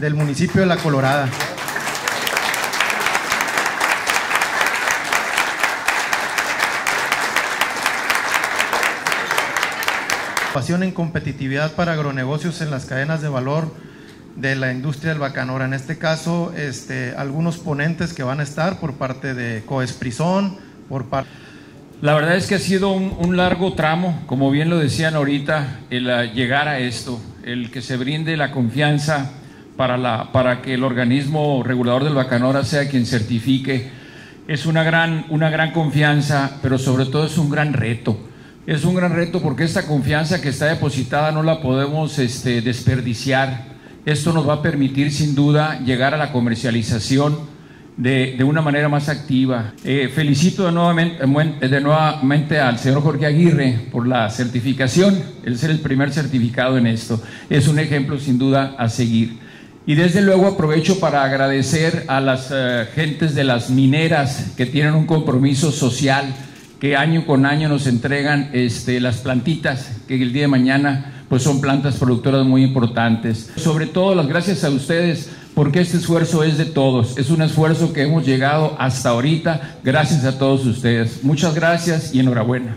del municipio de La Colorada. Pasión en competitividad para agronegocios en las cadenas de valor de la industria del bacanora. En este caso, este, algunos ponentes que van a estar por parte de Coesprizón, por parte... La verdad es que ha sido un, largo tramo, como bien lo decían ahorita, el ah, llegar a esto, el que se brinde la confianza para, la, para que el organismo regulador del bacanora sea quien certifique. Es una gran, una gran confianza, pero sobre todo es un gran reto es un gran reto porque esta confianza que está depositada no la podemos este, desperdiciar. Esto nos va a permitir sin duda llegar a la comercialización de, una manera más activa. Eh, felicito de nuevamente, de nuevamente al señor Jorge Aguirre por la certificación, el ser el primer certificado en esto. Es un ejemplo sin duda a seguir. Y desde luego aprovecho para agradecer a las eh, gentes de las mineras que tienen un compromiso social que año con año nos entregan este, las plantitas que el día de mañana pues son plantas productoras muy importantes. Sobre todo las gracias a ustedes porque este esfuerzo es de todos, es un esfuerzo que hemos llegado hasta ahorita gracias a todos ustedes. Muchas gracias y enhorabuena.